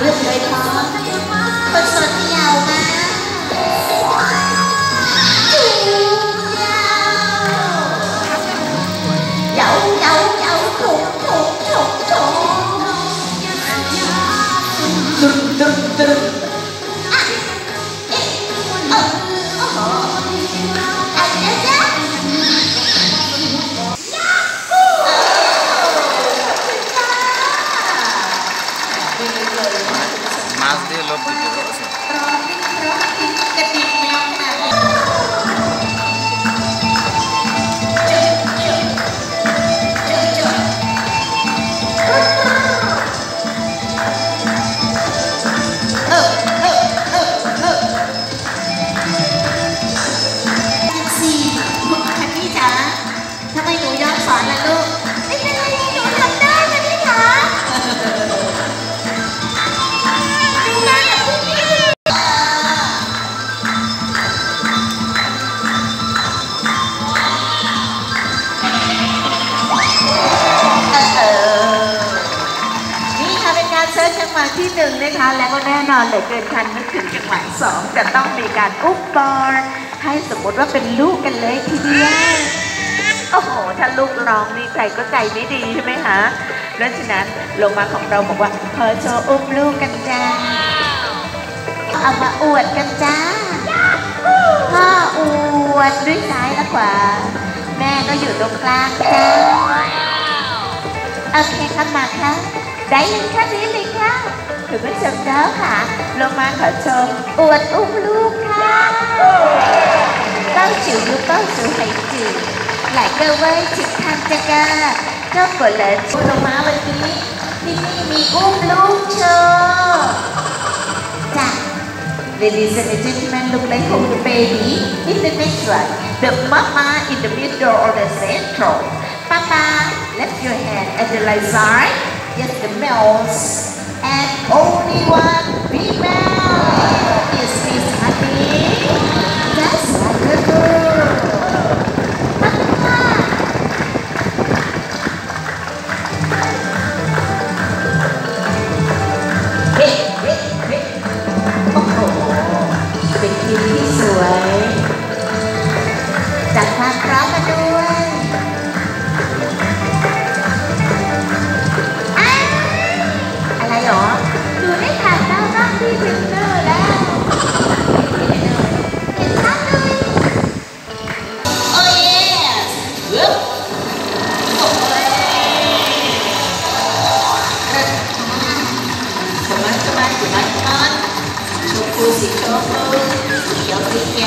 เรื่อง más de lo que เออ นี่ค่ะเป็นการเซิร์ชจังหวะที่หนึ่งนะคะ แล้วก็แน่นอนเหลยเกินคันนึกถึงจังหวะสองจะต้องมีการอุ๊บบอลให้สมมติว่าเป็นลูกกันเลยทีเดียว โอ้โห ถ้าลูกร้องนี่ใครก็ใจไม่ดีใช่ไหมคะเพราะฉะนั้นลงมาของเราบอกว่าขอโชว์อุ้มลูกกันจ้า เอามาอวดกันจ้าพ่ออวดด้วยซ้ายและขวา แม่ก็อยู่ตรงกลางจ้า โอเคครับมาค่ะได้ยินแค่นี้เลยค่ะถึงจะจบแล้วค่ะลงมาขอชมอวดอุ้มลูกค่ะเต้าจิ๋วลูกเต้าจิ๋วไหจิ๋วหลายเกวยจิตทางจักราก็กดเลยลงมาวันนี้ที่นี่มีอุ้มลูกโชว์จ้ะ Ladies and gentlemen, look like home the baby is the next one. The mama in the middle or the central. Papa left your hand at the right side. Yes, the males. And only one female is Miss Honey. That's wonderful. Papa. เฮ้เฮ้เฮ้โอ้โหเป็นทีมที่สวยจัดความพร้อมมาด้วย ชมพูสีชมพูสี